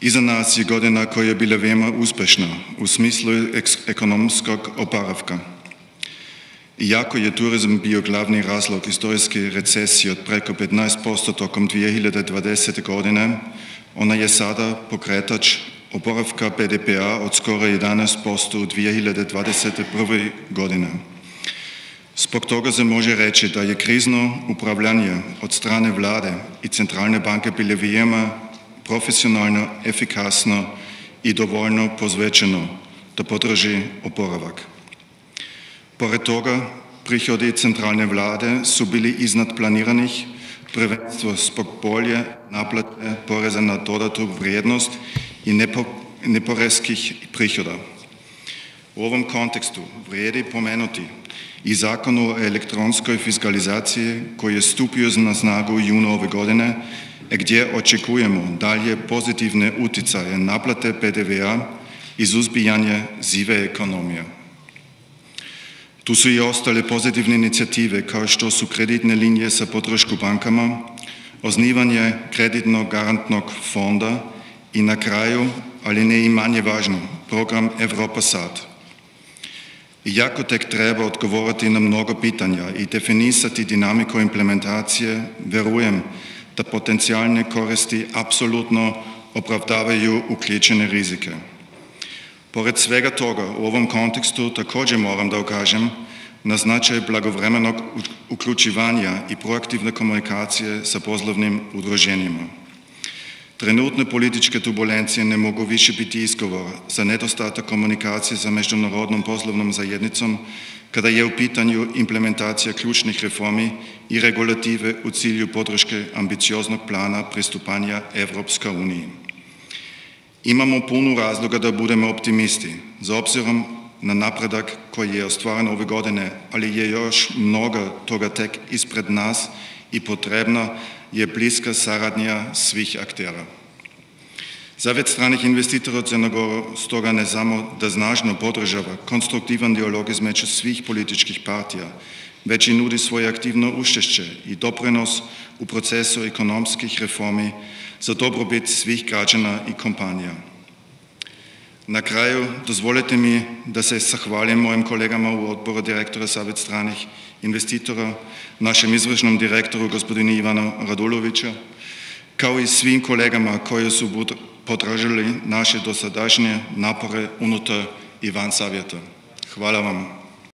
Iza nas je godina koja je bila veoma uspešna u smislu ekonomskog oporavka. Iako je turizam bio glavni razlog istorijske recesije od preko 15% tokom 2020. godine, ona je sada pokretač oporavka BDP-a od skoro 11% u 2021. godine. Zbog toga se može reći da je krizno upravljanje od strane vlade i centralne banke bile veoma profesionalno, efikasno i dovoljno pozvećeno da podrži oporavak. Pored toga, prihodi centralne vlade su bili iznad planiranih, prvenstvo zbog bolje naplate poreza na dodatu vrijednost i neporeskih prihoda. U ovom kontekstu vrijedi pomenuti i zakon o elektronskoj fiskalizaciji koji je stupio na snagu u junu ove godine, gdje očekujemo dalje pozitivne uticaje naplate PDV-a i suzbijanje zive ekonomije. Tu su i ostale pozitivne inicijative kao što su kreditne linije sa podršku bankama, osnivanje kreditnog garantnog fonda i na kraju, ali ne i manje važno, program Europa Sad. Iako tek treba odgovoriti na mnogo pitanja i definisati dinamiku implementacije, verujem da potencijalne koristi apsolutno opravdavaju uključene rizike. Pored svega toga, u ovom kontekstu također moram da ukažem na značaj blagovremenog uključivanja i proaktivne komunikacije sa poslovnim udruženjima. Trenutne političke turbulencije ne mogu više biti izgovor za nedostatak komunikacije sa međunarodnom poslovnom zajednicom kada je u pitanju implementacija ključnih reformi i regulative u cilju podrške ambicioznog plana pristupanja Evropska uniji. Imamo puno razloga da budemo optimisti, za obzirom na napredak koji je ostvaren ove godine, ali je još mnogo toga tek ispred nas i potrebna je bliska saradnja svih aktera. Zavjet stranih investitora od Crne Gore stoga ne samo da znažno podržava konstruktivan dialog između svih političkih partija, već i nudi svoje aktivno učešće i doprinos u procesu ekonomskih reformi za dobrobit svih građana i kompanija. Na kraju dozvolite mi da se zahvalim mojim kolegama u odboru direktora Savjet stranih investitora, našem izvršnom direktoru gospodinu Ivanu Raduloviću, kao i svim kolegama koji su podržali naše dosadašnje napore unutar i van savjeta. Hvala vam.